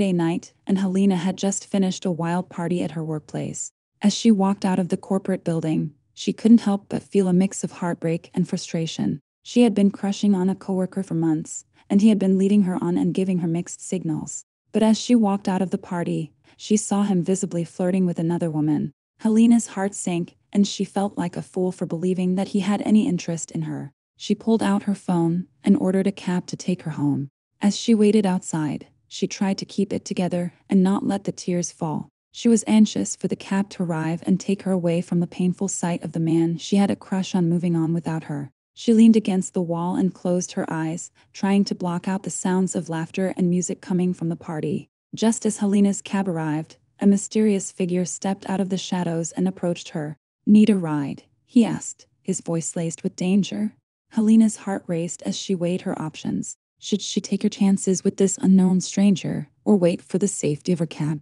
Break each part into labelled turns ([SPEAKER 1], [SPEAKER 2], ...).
[SPEAKER 1] Friday night, and Helena had just finished a wild party at her workplace. As she walked out of the corporate building, she couldn't help but feel a mix of heartbreak and frustration. She had been crushing on a coworker for months, and he had been leading her on and giving her mixed signals. But as she walked out of the party, she saw him visibly flirting with another woman. Helena's heart sank, and she felt like a fool for believing that he had any interest in her. She pulled out her phone and ordered a cab to take her home. As she waited outside, she tried to keep it together and not let the tears fall. She was anxious for the cab to arrive and take her away from the painful sight of the man she had a crush on moving on without her. She leaned against the wall and closed her eyes, trying to block out the sounds of laughter and music coming from the party. Just as Helena's cab arrived, a mysterious figure stepped out of the shadows and approached her. Need a ride? he asked, his voice laced with danger. Helena's heart raced as she weighed her options. Should she take her chances with this unknown stranger, or wait for the safety of her cab?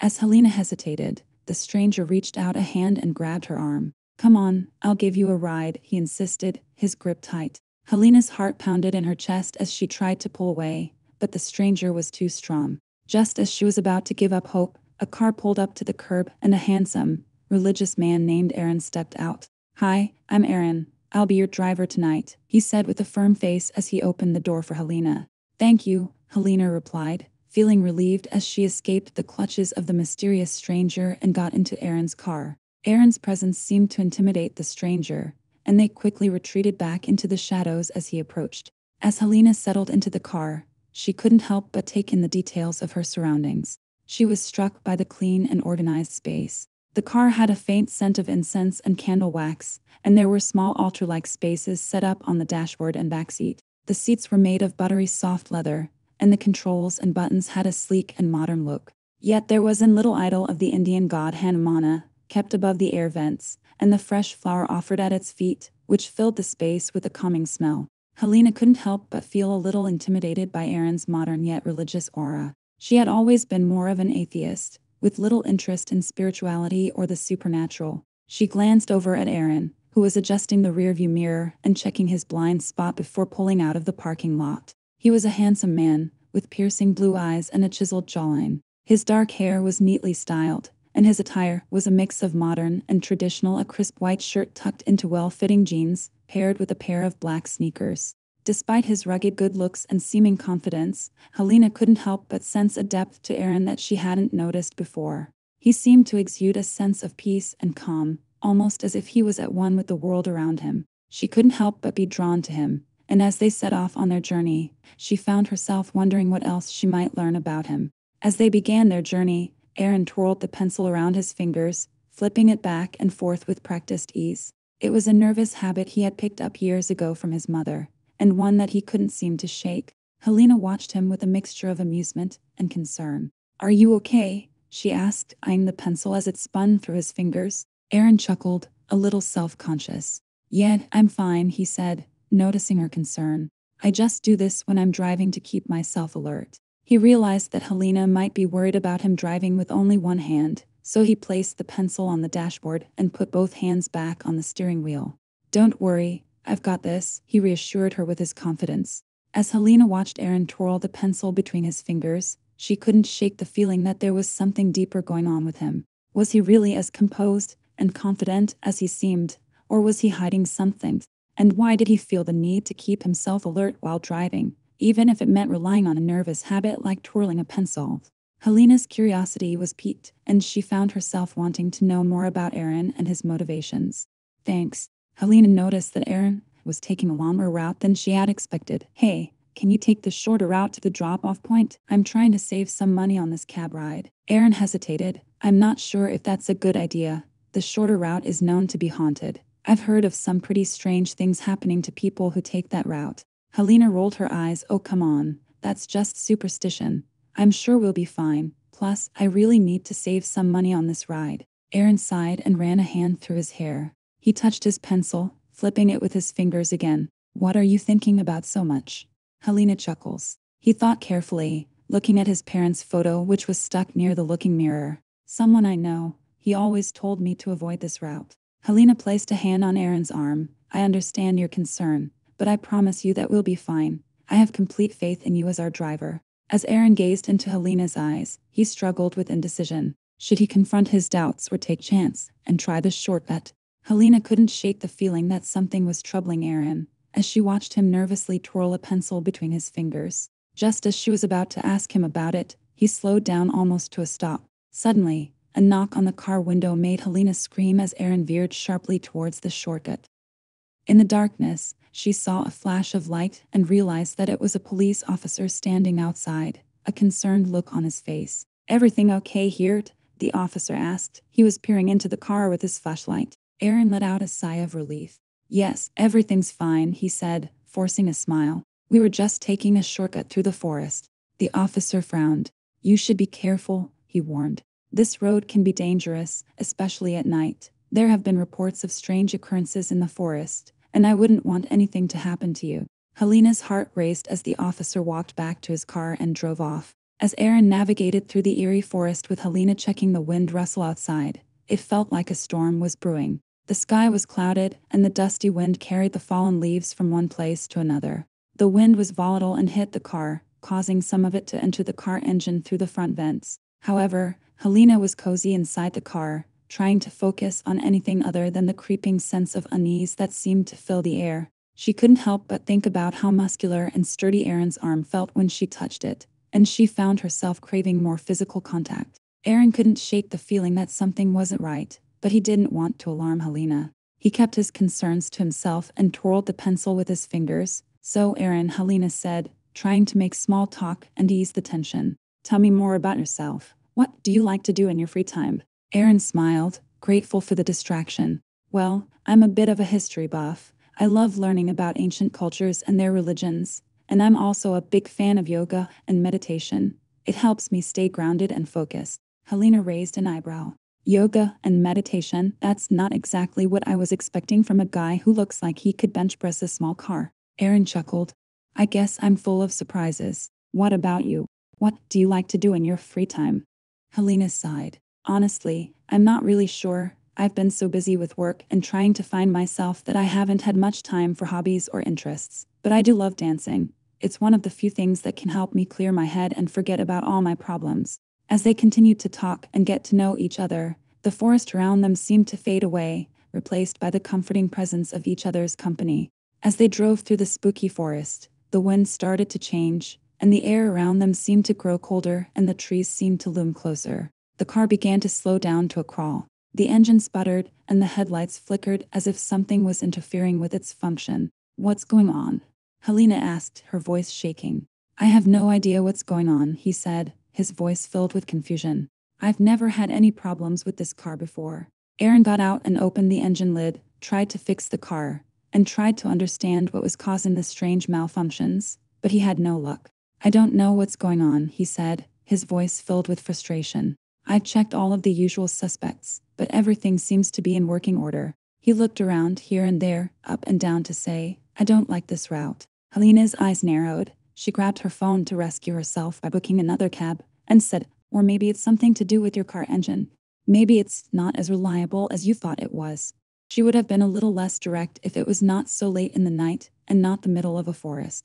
[SPEAKER 1] As Helena hesitated, the stranger reached out a hand and grabbed her arm. Come on, I'll give you a ride, he insisted, his grip tight. Helena's heart pounded in her chest as she tried to pull away, but the stranger was too strong. Just as she was about to give up hope, a car pulled up to the curb and a handsome, religious man named Aaron stepped out. Hi, I'm Aaron. I'll be your driver tonight, he said with a firm face as he opened the door for Helena. Thank you, Helena replied, feeling relieved as she escaped the clutches of the mysterious stranger and got into Aaron's car. Aaron's presence seemed to intimidate the stranger, and they quickly retreated back into the shadows as he approached. As Helena settled into the car, she couldn't help but take in the details of her surroundings. She was struck by the clean and organized space. The car had a faint scent of incense and candle wax, and there were small altar like spaces set up on the dashboard and back seat. The seats were made of buttery soft leather, and the controls and buttons had a sleek and modern look. Yet there was a little idol of the Indian god Hanumana, kept above the air vents, and the fresh flower offered at its feet, which filled the space with a calming smell. Helena couldn't help but feel a little intimidated by Aaron's modern yet religious aura. She had always been more of an atheist, with little interest in spirituality or the supernatural. She glanced over at Aaron, who was adjusting the rearview mirror and checking his blind spot before pulling out of the parking lot. He was a handsome man, with piercing blue eyes and a chiseled jawline. His dark hair was neatly styled, and his attire was a mix of modern and traditional a crisp white shirt tucked into well-fitting jeans, paired with a pair of black sneakers. Despite his rugged good looks and seeming confidence, Helena couldn't help but sense a depth to Aaron that she hadn't noticed before. He seemed to exude a sense of peace and calm, almost as if he was at one with the world around him. She couldn't help but be drawn to him, and as they set off on their journey, she found herself wondering what else she might learn about him. As they began their journey, Aaron twirled the pencil around his fingers, flipping it back and forth with practiced ease. It was a nervous habit he had picked up years ago from his mother, and one that he couldn't seem to shake. Helena watched him with a mixture of amusement and concern. Are you okay? she asked, eyeing the pencil as it spun through his fingers. Aaron chuckled, a little self conscious. Yeah, I'm fine, he said, noticing her concern. I just do this when I'm driving to keep myself alert. He realized that Helena might be worried about him driving with only one hand, so he placed the pencil on the dashboard and put both hands back on the steering wheel. Don't worry, I've got this, he reassured her with his confidence. As Helena watched Aaron twirl the pencil between his fingers, she couldn't shake the feeling that there was something deeper going on with him. Was he really as composed and confident as he seemed, or was he hiding something? And why did he feel the need to keep himself alert while driving, even if it meant relying on a nervous habit like twirling a pencil? Helena's curiosity was piqued, and she found herself wanting to know more about Aaron and his motivations. Thanks. Helena noticed that Aaron was taking a longer route than she had expected. Hey, can you take the shorter route to the drop off point? I'm trying to save some money on this cab ride. Aaron hesitated. I'm not sure if that's a good idea. The shorter route is known to be haunted. I've heard of some pretty strange things happening to people who take that route. Helena rolled her eyes. Oh, come on. That's just superstition. I'm sure we'll be fine. Plus, I really need to save some money on this ride. Aaron sighed and ran a hand through his hair. He touched his pencil, flipping it with his fingers again. What are you thinking about so much? Helena chuckles. He thought carefully, looking at his parents' photo, which was stuck near the looking mirror. Someone I know, he always told me to avoid this route. Helena placed a hand on Aaron's arm. I understand your concern, but I promise you that we'll be fine. I have complete faith in you as our driver. As Aaron gazed into Helena's eyes, he struggled with indecision. Should he confront his doubts or take chance and try the shortcut? Helena couldn't shake the feeling that something was troubling Aaron as she watched him nervously twirl a pencil between his fingers. Just as she was about to ask him about it, he slowed down almost to a stop. Suddenly, a knock on the car window made Helena scream as Aaron veered sharply towards the shortcut. In the darkness, she saw a flash of light and realized that it was a police officer standing outside, a concerned look on his face. Everything okay here? The officer asked. He was peering into the car with his flashlight. Aaron let out a sigh of relief. Yes, everything's fine, he said, forcing a smile. We were just taking a shortcut through the forest. The officer frowned. You should be careful, he warned. This road can be dangerous, especially at night. There have been reports of strange occurrences in the forest, and I wouldn't want anything to happen to you. Helena's heart raced as the officer walked back to his car and drove off. As Aaron navigated through the eerie forest with Helena checking the wind rustle outside, it felt like a storm was brewing. The sky was clouded, and the dusty wind carried the fallen leaves from one place to another. The wind was volatile and hit the car, causing some of it to enter the car engine through the front vents. However, Helena was cozy inside the car, trying to focus on anything other than the creeping sense of unease that seemed to fill the air. She couldn't help but think about how muscular and sturdy Aaron's arm felt when she touched it, and she found herself craving more physical contact. Aaron couldn't shake the feeling that something wasn't right, but he didn't want to alarm Helena. He kept his concerns to himself and twirled the pencil with his fingers. So, Aaron, Helena said, trying to make small talk and ease the tension. Tell me more about yourself. What do you like to do in your free time? Aaron smiled, grateful for the distraction. Well, I'm a bit of a history buff. I love learning about ancient cultures and their religions, and I'm also a big fan of yoga and meditation. It helps me stay grounded and focused. Helena raised an eyebrow. Yoga and meditation, that's not exactly what I was expecting from a guy who looks like he could bench press a small car. Aaron chuckled. I guess I'm full of surprises. What about you? What do you like to do in your free time? Helena sighed. Honestly, I'm not really sure. I've been so busy with work and trying to find myself that I haven't had much time for hobbies or interests. But I do love dancing. It's one of the few things that can help me clear my head and forget about all my problems. As they continued to talk and get to know each other, the forest around them seemed to fade away, replaced by the comforting presence of each other's company. As they drove through the spooky forest, the wind started to change, and the air around them seemed to grow colder and the trees seemed to loom closer. The car began to slow down to a crawl. The engine sputtered, and the headlights flickered as if something was interfering with its function. What's going on? Helena asked, her voice shaking. I have no idea what's going on, he said, his voice filled with confusion. I've never had any problems with this car before. Aaron got out and opened the engine lid, tried to fix the car, and tried to understand what was causing the strange malfunctions, but he had no luck. I don't know what's going on, he said, his voice filled with frustration. I've checked all of the usual suspects, but everything seems to be in working order. He looked around here and there, up and down to say, I don't like this route. Helena's eyes narrowed. She grabbed her phone to rescue herself by booking another cab and said, Or maybe it's something to do with your car engine. Maybe it's not as reliable as you thought it was. She would have been a little less direct if it was not so late in the night and not the middle of a forest.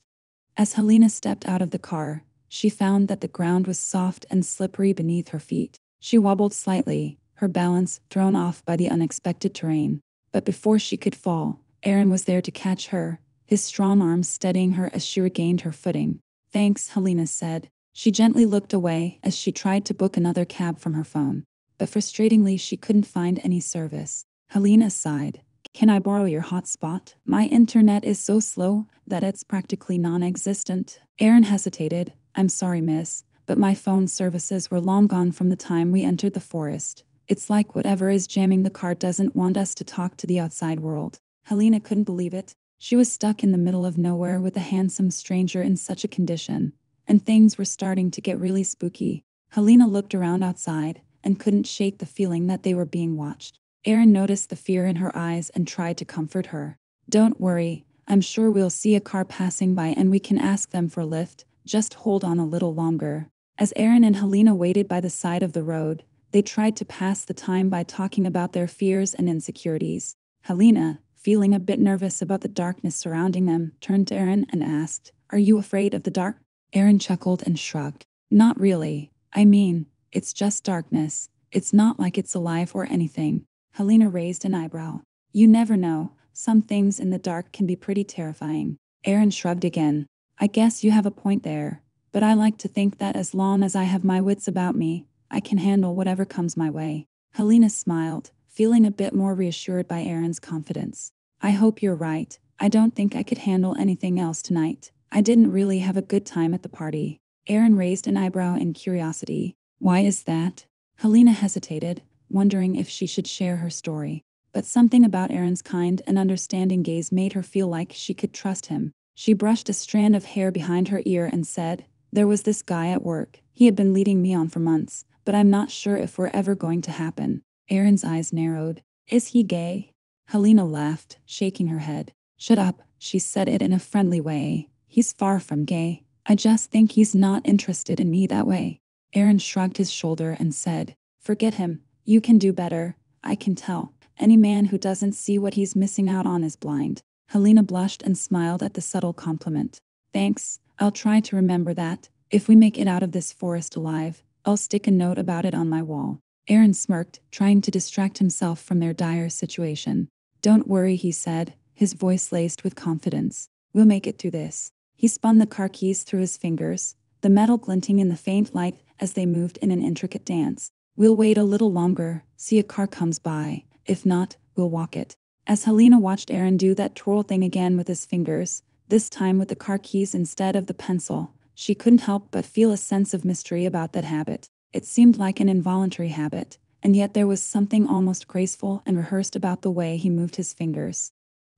[SPEAKER 1] As Helena stepped out of the car, she found that the ground was soft and slippery beneath her feet. She wobbled slightly, her balance thrown off by the unexpected terrain. But before she could fall, Aaron was there to catch her, his strong arms steadying her as she regained her footing. Thanks, Helena said. She gently looked away as she tried to book another cab from her phone. But frustratingly, she couldn't find any service. Helena sighed. Can I borrow your hotspot? My internet is so slow that it's practically non existent. Aaron hesitated. I'm sorry, miss, but my phone services were long gone from the time we entered the forest. It's like whatever is jamming the car doesn't want us to talk to the outside world. Helena couldn't believe it. She was stuck in the middle of nowhere with a handsome stranger in such a condition, and things were starting to get really spooky. Helena looked around outside and couldn't shake the feeling that they were being watched. Aaron noticed the fear in her eyes and tried to comfort her. Don't worry, I'm sure we'll see a car passing by and we can ask them for a lift. Just hold on a little longer. As Aaron and Helena waited by the side of the road, they tried to pass the time by talking about their fears and insecurities. Helena, feeling a bit nervous about the darkness surrounding them, turned to Aaron and asked, Are you afraid of the dark? Aaron chuckled and shrugged. Not really. I mean, it's just darkness. It's not like it's alive or anything. Helena raised an eyebrow. You never know. Some things in the dark can be pretty terrifying. Aaron shrugged again. I guess you have a point there. But I like to think that as long as I have my wits about me, I can handle whatever comes my way. Helena smiled, feeling a bit more reassured by Aaron's confidence. I hope you're right. I don't think I could handle anything else tonight. I didn't really have a good time at the party. Aaron raised an eyebrow in curiosity. Why is that? Helena hesitated, wondering if she should share her story. But something about Aaron's kind and understanding gaze made her feel like she could trust him. She brushed a strand of hair behind her ear and said, There was this guy at work. He had been leading me on for months, but I'm not sure if we're ever going to happen. Aaron's eyes narrowed. Is he gay? Helena laughed, shaking her head. Shut up, she said it in a friendly way. He's far from gay. I just think he's not interested in me that way. Aaron shrugged his shoulder and said, Forget him. You can do better. I can tell. Any man who doesn't see what he's missing out on is blind. Helena blushed and smiled at the subtle compliment. Thanks, I'll try to remember that. If we make it out of this forest alive, I'll stick a note about it on my wall. Aaron smirked, trying to distract himself from their dire situation. Don't worry, he said, his voice laced with confidence. We'll make it through this. He spun the car keys through his fingers, the metal glinting in the faint light as they moved in an intricate dance. We'll wait a little longer, see a car comes by. If not, we'll walk it. As Helena watched Aaron do that twirl thing again with his fingers, this time with the car keys instead of the pencil, she couldn't help but feel a sense of mystery about that habit. It seemed like an involuntary habit, and yet there was something almost graceful and rehearsed about the way he moved his fingers.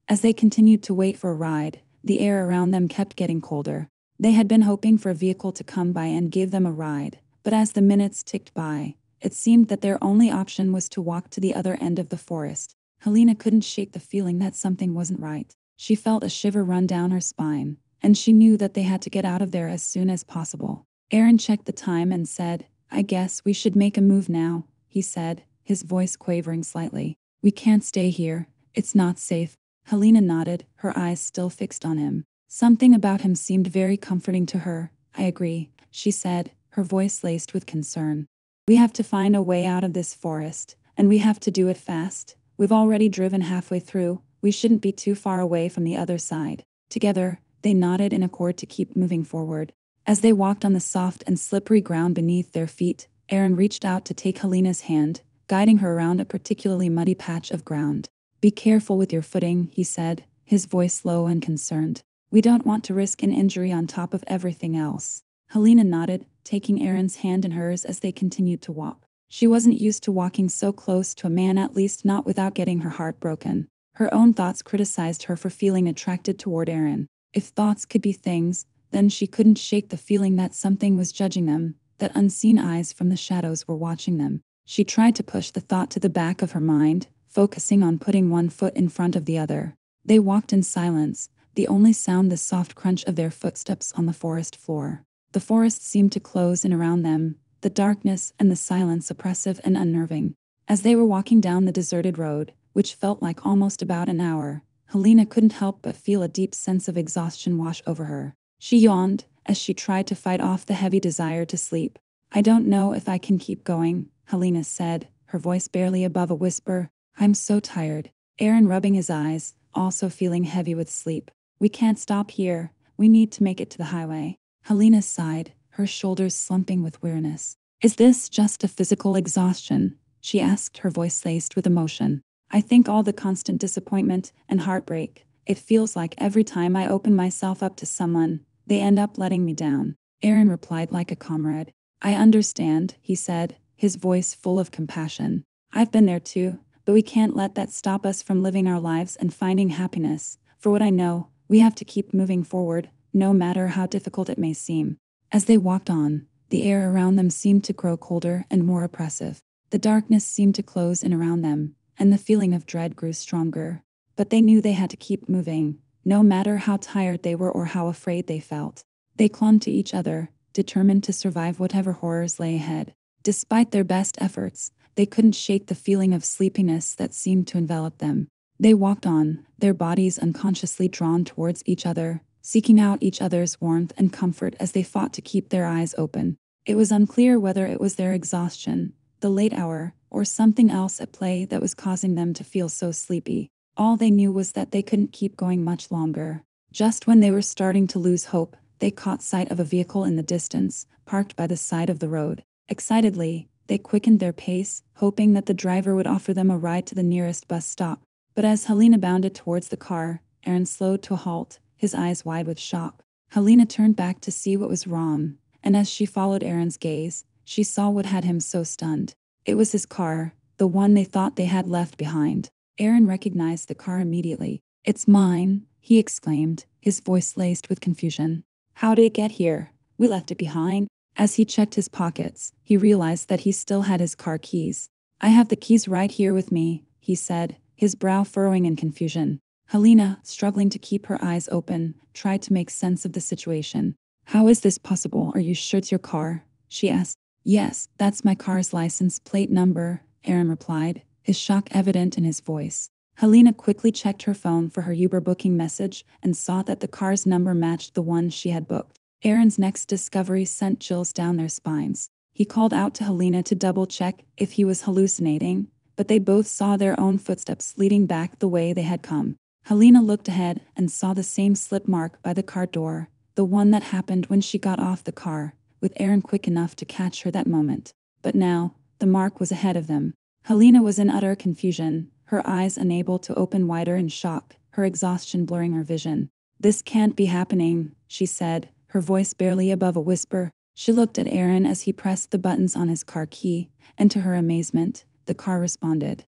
[SPEAKER 1] As they continued to wait for a ride, the air around them kept getting colder. They had been hoping for a vehicle to come by and give them a ride, but as the minutes ticked by, it seemed that their only option was to walk to the other end of the forest. Helena couldn't shake the feeling that something wasn't right. She felt a shiver run down her spine, and she knew that they had to get out of there as soon as possible. Aaron checked the time and said, I guess we should make a move now, he said, his voice quavering slightly. We can't stay here. It's not safe. Helena nodded, her eyes still fixed on him. Something about him seemed very comforting to her. I agree, she said, her voice laced with concern. We have to find a way out of this forest, and we have to do it fast. We've already driven halfway through, we shouldn't be too far away from the other side. Together, they nodded in accord to keep moving forward. As they walked on the soft and slippery ground beneath their feet, Aaron reached out to take Helena's hand, guiding her around a particularly muddy patch of ground. Be careful with your footing, he said, his voice low and concerned. We don't want to risk an injury on top of everything else. Helena nodded, taking Aaron's hand in hers as they continued to walk. She wasn't used to walking so close to a man, at least not without getting her heart broken. Her own thoughts criticized her for feeling attracted toward Aaron. If thoughts could be things, then she couldn't shake the feeling that something was judging them, that unseen eyes from the shadows were watching them. She tried to push the thought to the back of her mind, focusing on putting one foot in front of the other. They walked in silence, the only sound the soft crunch of their footsteps on the forest floor. The forest seemed to close in around them, the darkness and the silence oppressive and unnerving. As they were walking down the deserted road, which felt like almost about an hour, Helena couldn't help but feel a deep sense of exhaustion wash over her. She yawned as she tried to fight off the heavy desire to sleep. I don't know if I can keep going, Helena said, her voice barely above a whisper. I'm so tired. Aaron rubbing his eyes, also feeling heavy with sleep. We can't stop here. We need to make it to the highway. Helena sighed, her shoulders slumping with weariness. Is this just a physical exhaustion? She asked, her voice laced with emotion. I think all the constant disappointment and heartbreak. It feels like every time I open myself up to someone, they end up letting me down. Aaron replied like a comrade. I understand, he said, his voice full of compassion. I've been there too, but we can't let that stop us from living our lives and finding happiness. For what I know, we have to keep moving forward, no matter how difficult it may seem. As they walked on, the air around them seemed to grow colder and more oppressive. The darkness seemed to close in around them, and the feeling of dread grew stronger. But they knew they had to keep moving, no matter how tired they were or how afraid they felt. They clung to each other, determined to survive whatever horrors lay ahead. Despite their best efforts, they couldn't shake the feeling of sleepiness that seemed to envelop them. They walked on, their bodies unconsciously drawn towards each other, seeking out each other's warmth and comfort as they fought to keep their eyes open. It was unclear whether it was their exhaustion, the late hour, or something else at play that was causing them to feel so sleepy. All they knew was that they couldn't keep going much longer. Just when they were starting to lose hope, they caught sight of a vehicle in the distance, parked by the side of the road. Excitedly, they quickened their pace, hoping that the driver would offer them a ride to the nearest bus stop. But as Helena bounded towards the car, Aaron slowed to a halt, his eyes wide with shock. Helena turned back to see what was wrong, and as she followed Aaron's gaze, she saw what had him so stunned. It was his car, the one they thought they had left behind. Aaron recognized the car immediately. It's mine, he exclaimed, his voice laced with confusion. How did it get here? We left it behind. As he checked his pockets, he realized that he still had his car keys. I have the keys right here with me, he said, his brow furrowing in confusion. Helena, struggling to keep her eyes open, tried to make sense of the situation. How is this possible? Are you sure it's your car? She asked. Yes, that's my car's license plate number, Aaron replied, his shock evident in his voice. Helena quickly checked her phone for her Uber booking message and saw that the car's number matched the one she had booked. Aaron's next discovery sent chills down their spines. He called out to Helena to double check if he was hallucinating, but they both saw their own footsteps leading back the way they had come. Helena looked ahead and saw the same slip mark by the car door, the one that happened when she got off the car, with Aaron quick enough to catch her that moment. But now, the mark was ahead of them. Helena was in utter confusion, her eyes unable to open wider in shock, her exhaustion blurring her vision. This can't be happening, she said, her voice barely above a whisper. She looked at Aaron as he pressed the buttons on his car key, and to her amazement, the car responded.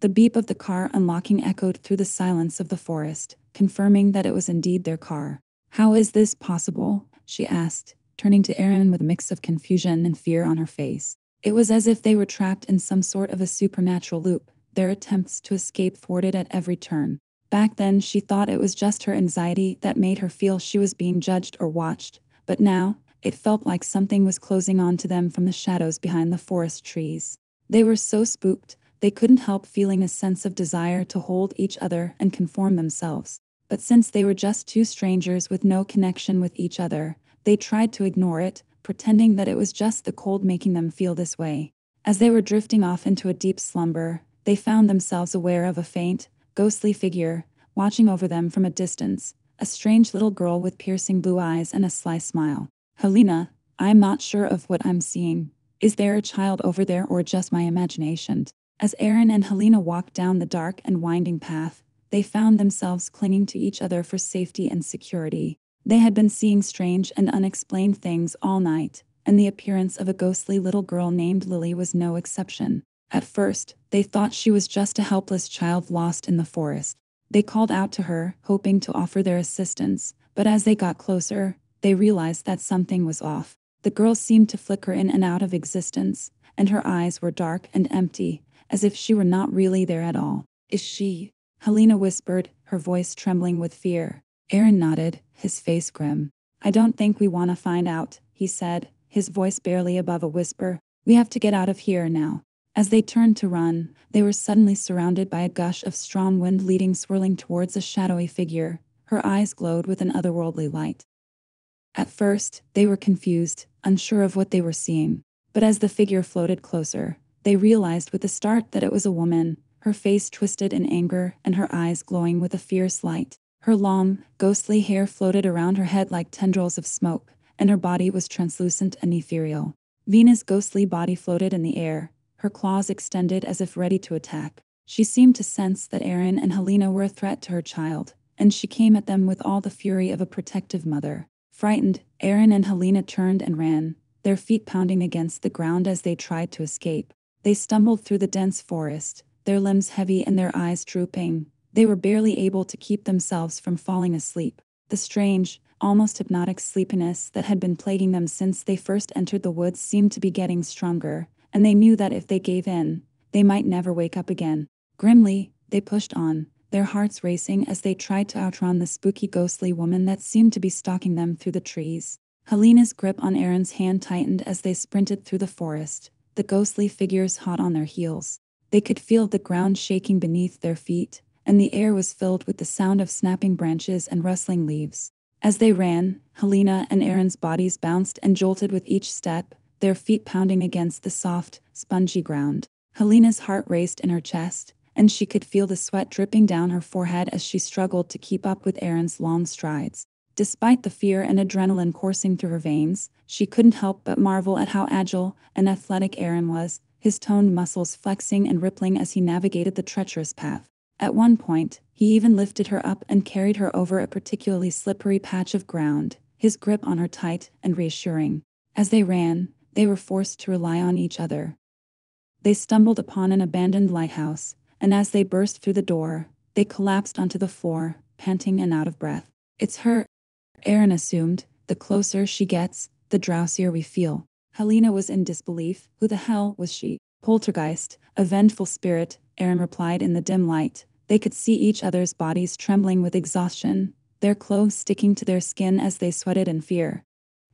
[SPEAKER 1] The beep of the car unlocking echoed through the silence of the forest, confirming that it was indeed their car. How is this possible? she asked, turning to Aaron with a mix of confusion and fear on her face. It was as if they were trapped in some sort of a supernatural loop, their attempts to escape thwarted at every turn. Back then, she thought it was just her anxiety that made her feel she was being judged or watched, but now, it felt like something was closing on to them from the shadows behind the forest trees. They were so spooked, they couldn't help feeling a sense of desire to hold each other and conform themselves. But since they were just two strangers with no connection with each other, they tried to ignore it, pretending that it was just the cold making them feel this way. As they were drifting off into a deep slumber, they found themselves aware of a faint, ghostly figure watching over them from a distance, a strange little girl with piercing blue eyes and a sly smile. Helena, I'm not sure of what I'm seeing. Is there a child over there or just my imagination? As Aaron and Helena walked down the dark and winding path, they found themselves clinging to each other for safety and security. They had been seeing strange and unexplained things all night, and the appearance of a ghostly little girl named Lily was no exception. At first, they thought she was just a helpless child lost in the forest. They called out to her, hoping to offer their assistance, but as they got closer, they realized that something was off. The girl seemed to flicker in and out of existence, and her eyes were dark and empty, as if she were not really there at all. Is she? Helena whispered, her voice trembling with fear. Aaron nodded, his face grim. I don't think we want to find out, he said, his voice barely above a whisper. We have to get out of here now. As they turned to run, they were suddenly surrounded by a gush of strong wind leading swirling towards a shadowy figure. Her eyes glowed with an otherworldly light. At first, they were confused, unsure of what they were seeing. But as the figure floated closer, they realized with a start that it was a woman, her face twisted in anger and her eyes glowing with a fierce light. Her long, ghostly hair floated around her head like tendrils of smoke, and her body was translucent and ethereal. Vina's ghostly body floated in the air, her claws extended as if ready to attack. She seemed to sense that Aaron and Helena were a threat to her child, and she came at them with all the fury of a protective mother. Frightened, Aaron and Helena turned and ran, their feet pounding against the ground as they tried to escape. They stumbled through the dense forest, their limbs heavy and their eyes drooping. They were barely able to keep themselves from falling asleep. The strange, almost hypnotic sleepiness that had been plaguing them since they first entered the woods seemed to be getting stronger, and they knew that if they gave in, they might never wake up again. Grimly, they pushed on, their hearts racing as they tried to outrun the spooky ghostly woman that seemed to be stalking them through the trees. Helena's grip on Aaron's hand tightened as they sprinted through the forest, the ghostly figures hot on their heels. They could feel the ground shaking beneath their feet, and the air was filled with the sound of snapping branches and rustling leaves. As they ran, Helena and Aaron's bodies bounced and jolted with each step, their feet pounding against the soft, spongy ground. Helena's heart raced in her chest, and she could feel the sweat dripping down her forehead as she struggled to keep up with Aaron's long strides. Despite the fear and adrenaline coursing through her veins, she couldn't help but marvel at how agile and athletic Aaron was, his toned muscles flexing and rippling as he navigated the treacherous path. At one point, he even lifted her up and carried her over a particularly slippery patch of ground, his grip on her tight and reassuring. As they ran, they were forced to rely on each other. They stumbled upon an abandoned lighthouse, and as they burst through the door, they collapsed onto the floor, panting and out of breath. It's her, Aaron assumed. The closer she gets, the drowsier we feel. Helena was in disbelief. Who the hell was she? Poltergeist, a vengeful spirit, Aaron replied in the dim light. They could see each other's bodies trembling with exhaustion, their clothes sticking to their skin as they sweated in fear.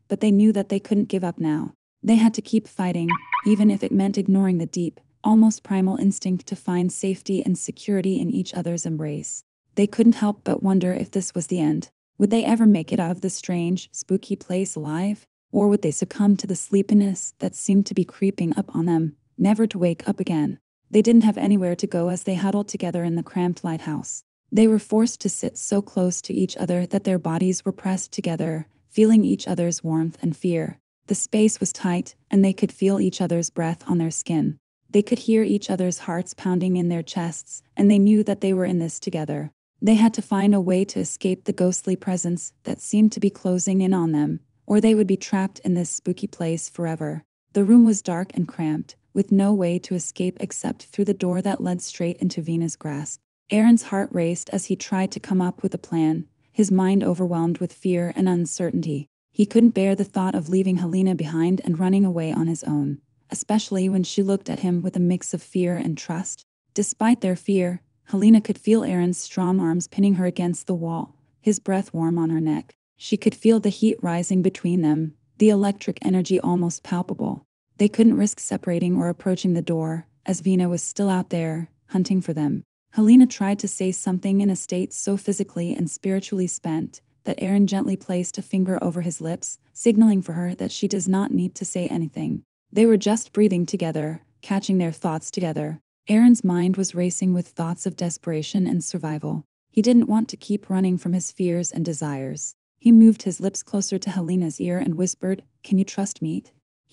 [SPEAKER 1] But they knew that they couldn't give up now. They had to keep fighting, even if it meant ignoring the deep, almost primal instinct to find safety and security in each other's embrace. They couldn't help but wonder if this was the end. Would they ever make it out of this strange, spooky place alive? Or would they succumb to the sleepiness that seemed to be creeping up on them, never to wake up again? They didn't have anywhere to go as they huddled together in the cramped lighthouse. They were forced to sit so close to each other that their bodies were pressed together, feeling each other's warmth and fear. The space was tight, and they could feel each other's breath on their skin. They could hear each other's hearts pounding in their chests, and they knew that they were in this together. They had to find a way to escape the ghostly presence that seemed to be closing in on them, or they would be trapped in this spooky place forever. The room was dark and cramped, with no way to escape except through the door that led straight into Vina's grasp. Aaron's heart raced as he tried to come up with a plan, his mind overwhelmed with fear and uncertainty. He couldn't bear the thought of leaving Helena behind and running away on his own, especially when she looked at him with a mix of fear and trust. Despite their fear, Helena could feel Aaron's strong arms pinning her against the wall, his breath warm on her neck. She could feel the heat rising between them, the electric energy almost palpable. They couldn't risk separating or approaching the door, as Vina was still out there, hunting for them. Helena tried to say something in a state so physically and spiritually spent that Aaron gently placed a finger over his lips, signaling for her that she does not need to say anything. They were just breathing together, catching their thoughts together. Aaron's mind was racing with thoughts of desperation and survival. He didn't want to keep running from his fears and desires. He moved his lips closer to Helena's ear and whispered, Can you trust me?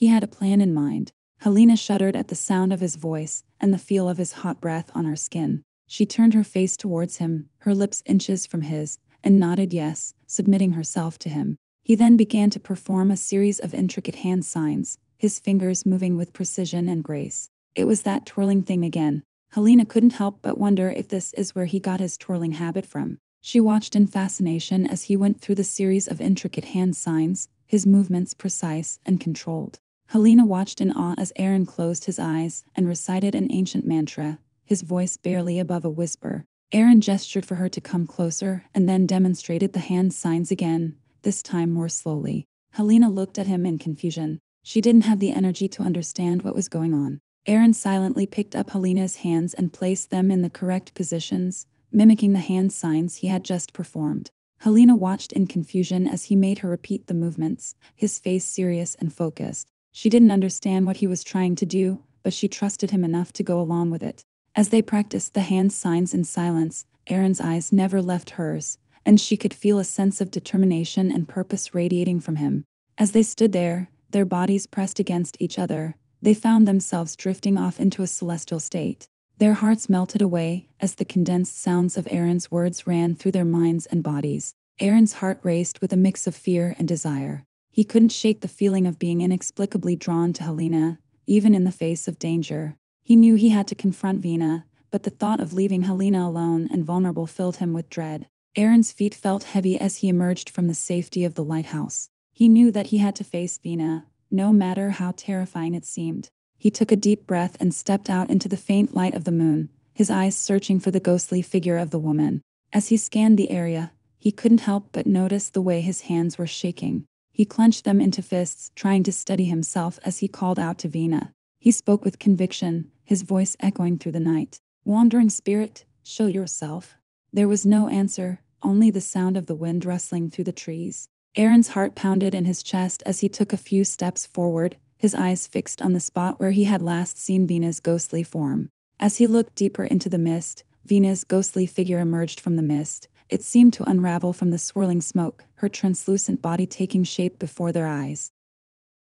[SPEAKER 1] He had a plan in mind. Helena shuddered at the sound of his voice and the feel of his hot breath on her skin. She turned her face towards him, her lips inches from his, and nodded yes, submitting herself to him. He then began to perform a series of intricate hand signs, his fingers moving with precision and grace. It was that twirling thing again. Helena couldn't help but wonder if this is where he got his twirling habit from. She watched in fascination as he went through the series of intricate hand signs, his movements precise and controlled. Helena watched in awe as Aaron closed his eyes and recited an ancient mantra, his voice barely above a whisper. Aaron gestured for her to come closer and then demonstrated the hand signs again, this time more slowly. Helena looked at him in confusion. She didn't have the energy to understand what was going on. Aaron silently picked up Helena's hands and placed them in the correct positions, mimicking the hand signs he had just performed. Helena watched in confusion as he made her repeat the movements, his face serious and focused. She didn't understand what he was trying to do, but she trusted him enough to go along with it. As they practiced the hand signs in silence, Aaron's eyes never left hers, and she could feel a sense of determination and purpose radiating from him. As they stood there, their bodies pressed against each other, they found themselves drifting off into a celestial state. Their hearts melted away as the condensed sounds of Aaron's words ran through their minds and bodies. Aaron's heart raced with a mix of fear and desire. He couldn't shake the feeling of being inexplicably drawn to Helena, even in the face of danger. He knew he had to confront Vina, but the thought of leaving Helena alone and vulnerable filled him with dread. Aaron's feet felt heavy as he emerged from the safety of the lighthouse. He knew that he had to face Vina, no matter how terrifying it seemed. He took a deep breath and stepped out into the faint light of the moon, his eyes searching for the ghostly figure of the woman. As he scanned the area, he couldn't help but notice the way his hands were shaking. He clenched them into fists, trying to steady himself as he called out to Vina. He spoke with conviction, his voice echoing through the night. Wandering spirit, show yourself. There was no answer, only the sound of the wind rustling through the trees. Aaron's heart pounded in his chest as he took a few steps forward, his eyes fixed on the spot where he had last seen Vina's ghostly form. As he looked deeper into the mist, Vina's ghostly figure emerged from the mist. It seemed to unravel from the swirling smoke, her translucent body taking shape before their eyes.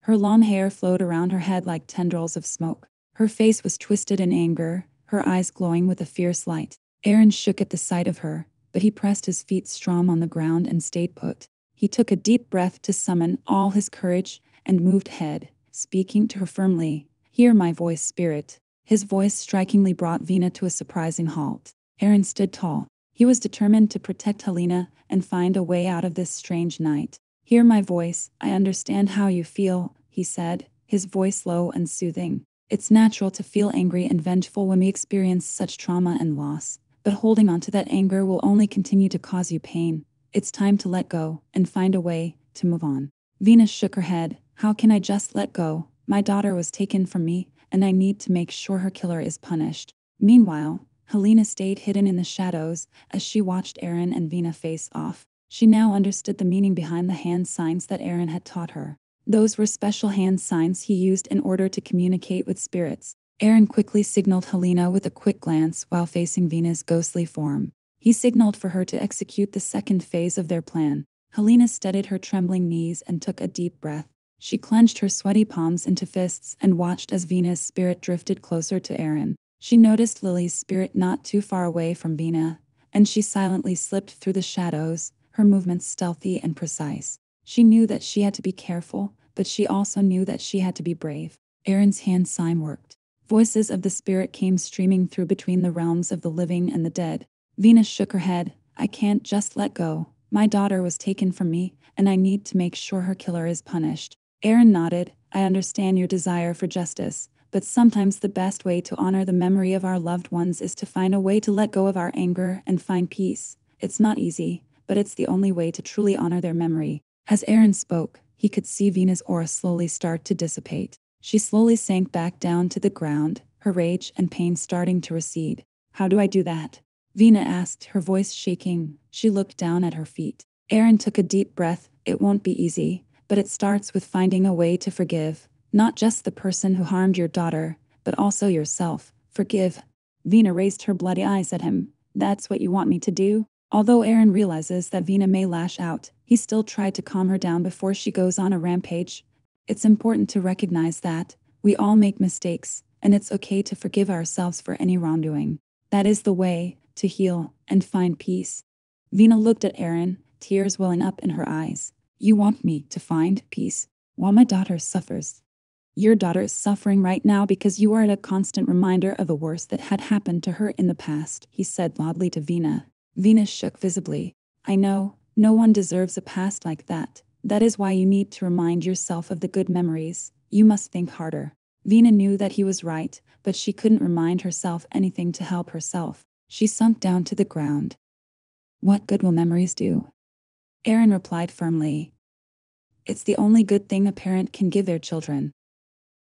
[SPEAKER 1] Her long hair flowed around her head like tendrils of smoke. Her face was twisted in anger, her eyes glowing with a fierce light. Aaron shook at the sight of her, but he pressed his feet strong on the ground and stayed put. He took a deep breath to summon all his courage and moved ahead, speaking to her firmly. Hear my voice, spirit. His voice strikingly brought Vina to a surprising halt. Aaron stood tall. He was determined to protect Helena and find a way out of this strange night. Hear my voice, I understand how you feel, he said, his voice low and soothing. It's natural to feel angry and vengeful when we experience such trauma and loss, but holding on to that anger will only continue to cause you pain. It's time to let go and find a way to move on. Vina shook her head. How can I just let go? My daughter was taken from me, and I need to make sure her killer is punished. Meanwhile, Helena stayed hidden in the shadows as she watched Aaron and Vina face off. She now understood the meaning behind the hand signs that Aaron had taught her. Those were special hand signs he used in order to communicate with spirits. Aaron quickly signaled Helena with a quick glance while facing Vina's ghostly form. He signaled for her to execute the second phase of their plan. Helena steadied her trembling knees and took a deep breath. She clenched her sweaty palms into fists and watched as Vina's spirit drifted closer to Aaron. She noticed Lily's spirit not too far away from Vina, and she silently slipped through the shadows, her movements stealthy and precise. She knew that she had to be careful, but she also knew that she had to be brave. Aaron's hand sign worked. Voices of the spirit came streaming through between the realms of the living and the dead. Vina shook her head. I can't just let go. My daughter was taken from me, and I need to make sure her killer is punished. Aaron nodded. I understand your desire for justice, but sometimes the best way to honor the memory of our loved ones is to find a way to let go of our anger and find peace. It's not easy, but it's the only way to truly honor their memory. As Aaron spoke, he could see Vina's aura slowly start to dissipate. She slowly sank back down to the ground, her rage and pain starting to recede. How do I do that? Vina asked, her voice shaking. She looked down at her feet. Aaron took a deep breath. It won't be easy, but it starts with finding a way to forgive. Not just the person who harmed your daughter, but also yourself. Forgive. Vina raised her bloody eyes at him. That's what you want me to do? Although Aaron realizes that Vina may lash out, he still tried to calm her down before she goes on a rampage. It's important to recognize that we all make mistakes, and it's okay to forgive ourselves for any wrongdoing. That is the way to heal and find peace. Vina looked at Aaron, tears welling up in her eyes. You want me to find peace while my daughter suffers. Your daughter is suffering right now because you are a constant reminder of the worst that had happened to her in the past, he said loudly to Vina. Venus shook visibly. I know, no one deserves a past like that. That is why you need to remind yourself of the good memories. You must think harder. Vina knew that he was right, but she couldn't remind herself anything to help herself. She sunk down to the ground. What good will memories do? Aaron replied firmly. It's the only good thing a parent can give their children.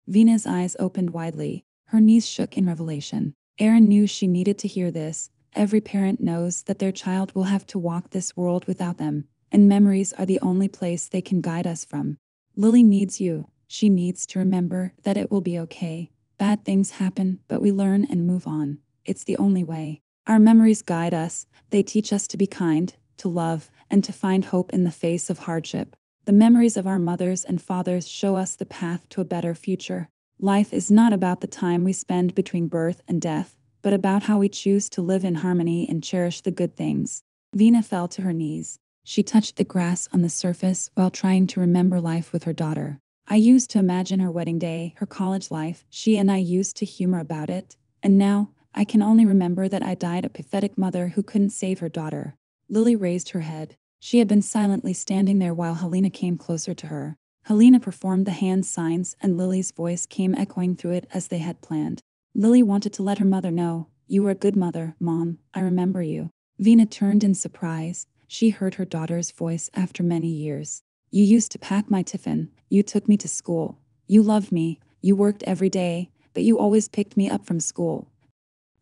[SPEAKER 1] Vina's eyes opened widely. Her knees shook in revelation. Aaron knew she needed to hear this, Every parent knows that their child will have to walk this world without them, and memories are the only place they can guide us from. Lily needs you. She needs to remember that it will be okay. Bad things happen, but we learn and move on. It's the only way. Our memories guide us, they teach us to be kind, to love, and to find hope in the face of hardship. The memories of our mothers and fathers show us the path to a better future. Life is not about the time we spend between birth and death, but about how we choose to live in harmony and cherish the good things. Vina fell to her knees. She touched the grass on the surface while trying to remember life with her daughter. I used to imagine her wedding day, her college life, she and I used to humor about it, and now I can only remember that I died a pathetic mother who couldn't save her daughter. Lily raised her head. She had been silently standing there while Helena came closer to her. Helena performed the hand signs, and Lily's voice came echoing through it as they had planned. Lily wanted to let her mother know, You were a good mother, Mom. I remember you. Vina turned in surprise. She heard her daughter's voice after many years. You used to pack my tiffin. You took me to school. You loved me. You worked every day, but you always picked me up from school.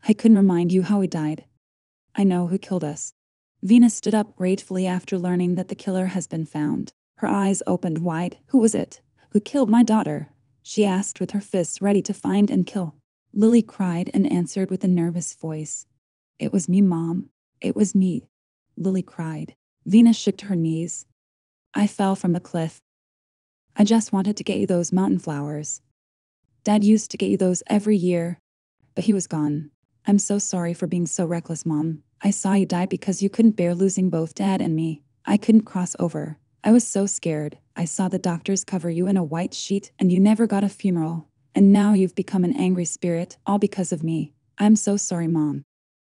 [SPEAKER 1] I couldn't remind you how he died. I know who killed us. Vina stood up gratefully after learning that the killer has been found. Her eyes opened wide. Who was it? Who killed my daughter? She asked with her fists ready to find and kill. Lily cried and answered with a nervous voice. It was me, Mom. It was me. Lily cried. Vina shook her knees. I fell from the cliff. I just wanted to get you those mountain flowers. Dad used to get you those every year, but he was gone. I'm so sorry for being so reckless, Mom. I saw you die because you couldn't bear losing both Dad and me. I couldn't cross over. I was so scared. I saw the doctors cover you in a white sheet and you never got a funeral. And now you've become an angry spirit, all because of me. I'm so sorry, Mom.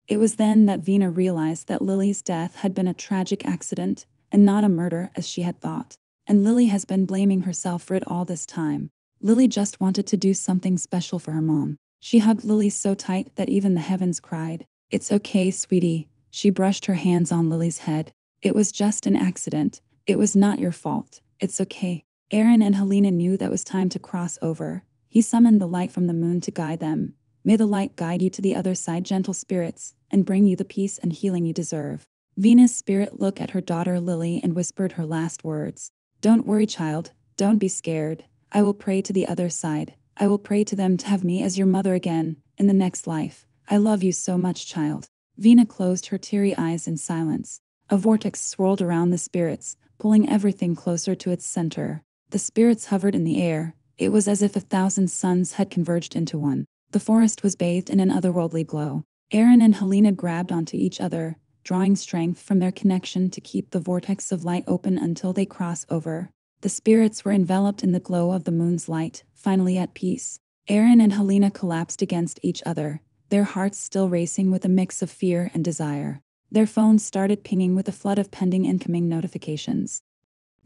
[SPEAKER 1] It was then that Vina realized that Lily's death had been a tragic accident and not a murder as she had thought. And Lily has been blaming herself for it all this time. Lily just wanted to do something special for her mom. She hugged Lily so tight that even the heavens cried. It's okay, sweetie. She brushed her hands on Lily's head. It was just an accident. It was not your fault. It's okay. Aaron and Helena knew that was time to cross over. He summoned the light from the moon to guide them. May the light guide you to the other side, gentle spirits, and bring you the peace and healing you deserve. Vina's spirit looked at her daughter Lily and whispered her last words. Don't worry, child. Don't be scared. I will pray to the other side. I will pray to them to have me as your mother again, in the next life. I love you so much, child. Vina closed her teary eyes in silence. A vortex swirled around the spirits, pulling everything closer to its center. The spirits hovered in the air. It was as if a thousand suns had converged into one. The forest was bathed in an otherworldly glow. Aaron and Helena grabbed onto each other, drawing strength from their connection to keep the vortex of light open until they cross over. The spirits were enveloped in the glow of the moon's light, finally at peace. Aaron and Helena collapsed against each other, their hearts still racing with a mix of fear and desire. Their phones started pinging with a flood of pending incoming notifications.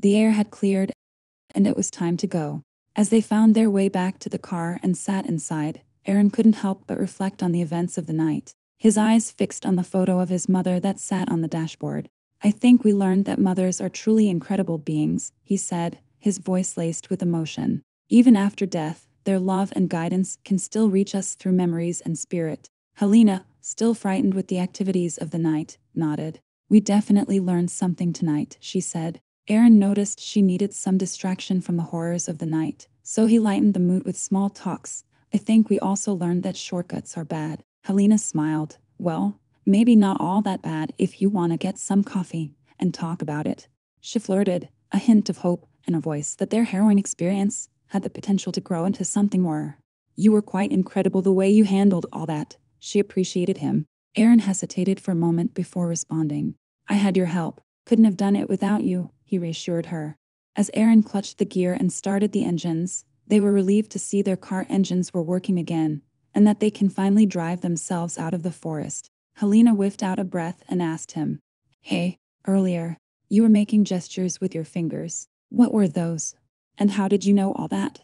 [SPEAKER 1] The air had cleared, and it was time to go. As they found their way back to the car and sat inside, Aaron couldn't help but reflect on the events of the night, his eyes fixed on the photo of his mother that sat on the dashboard. I think we learned that mothers are truly incredible beings, he said, his voice laced with emotion. Even after death, their love and guidance can still reach us through memories and spirit. Helena, still frightened with the activities of the night, nodded. We definitely learned something tonight, she said. Aaron noticed she needed some distraction from the horrors of the night, so he lightened the mood with small talks. I think we also learned that shortcuts are bad. Helena smiled. Well, maybe not all that bad if you want to get some coffee and talk about it. She flirted, a hint of hope and a voice that their harrowing experience had the potential to grow into something more. You were quite incredible the way you handled all that. She appreciated him. Aaron hesitated for a moment before responding. I had your help. Couldn't have done it without you, he reassured her. As Aaron clutched the gear and started the engines, they were relieved to see their car engines were working again, and that they can finally drive themselves out of the forest. Helena whiffed out a breath and asked him, Hey, earlier, you were making gestures with your fingers. What were those? And how did you know all that?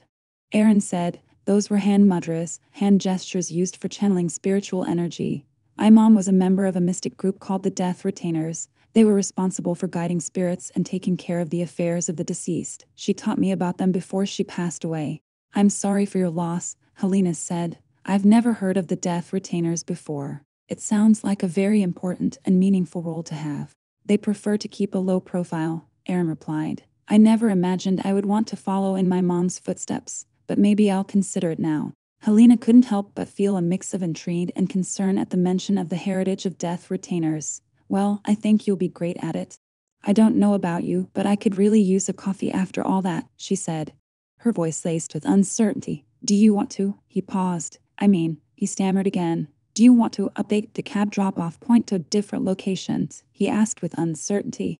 [SPEAKER 1] Aaron said, those were hand mudras, hand gestures used for channeling spiritual energy. Mom was a member of a mystic group called the Death Retainers. They were responsible for guiding spirits and taking care of the affairs of the deceased. She taught me about them before she passed away. I'm sorry for your loss, Helena said. I've never heard of the Death Retainers before. It sounds like a very important and meaningful role to have. They prefer to keep a low profile, Aaron replied. I never imagined I would want to follow in my mom's footsteps but maybe I'll consider it now. Helena couldn't help but feel a mix of intrigue and concern at the mention of the heritage of death retainers. Well, I think you'll be great at it. I don't know about you, but I could really use a coffee after all that, she said, her voice laced with uncertainty. Do you want to? He paused. I mean, he stammered again. Do you want to update the cab drop off point to different locations? He asked with uncertainty.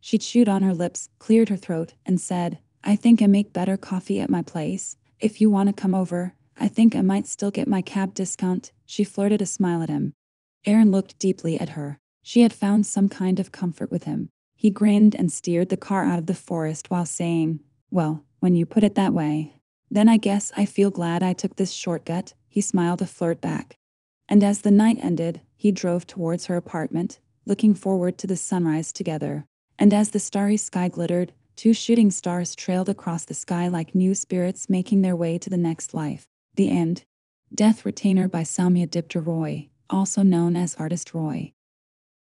[SPEAKER 1] She chewed on her lips, cleared her throat, and said, I think I make better coffee at my place. If you want to come over, I think I might still get my cab discount. She flirted a smile at him. Aaron looked deeply at her. She had found some kind of comfort with him. He grinned and steered the car out of the forest while saying, Well, when you put it that way, then I guess I feel glad I took this shortcut. He smiled a flirt back. And as the night ended, he drove towards her apartment, looking forward to the sunrise together. And as the starry sky glittered, Two shooting stars trailed across the sky like new spirits making their way to the next life. The End. Death Retainer by Soumyadipta Roy, also known as Artist Roy.